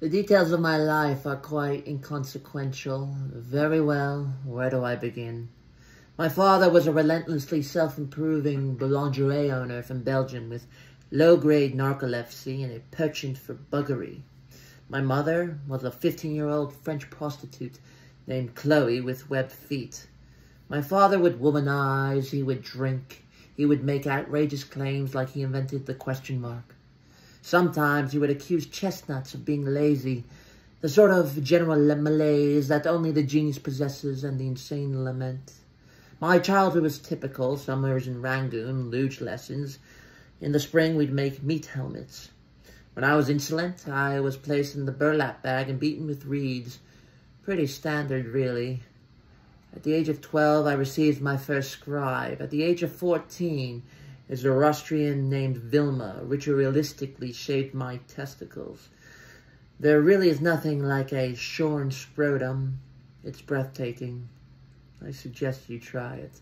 The details of my life are quite inconsequential. Very well, where do I begin? My father was a relentlessly self-improving boulangerie owner from Belgium with low-grade narcolepsy and a penchant for buggery. My mother was a 15-year-old French prostitute named Chloe with webbed feet. My father would womanize, he would drink, he would make outrageous claims like he invented the question mark. Sometimes he would accuse chestnuts of being lazy, the sort of general malaise that only the genius possesses and the insane lament. My childhood was typical, summers in Rangoon, luge lessons. In the spring, we'd make meat helmets. When I was insolent, I was placed in the burlap bag and beaten with reeds. Pretty standard, really. At the age of 12, I received my first scribe. At the age of 14, a Zoroastrian named Vilma ritualistically shaved my testicles. There really is nothing like a shorn scrotum. It's breathtaking. I suggest you try it.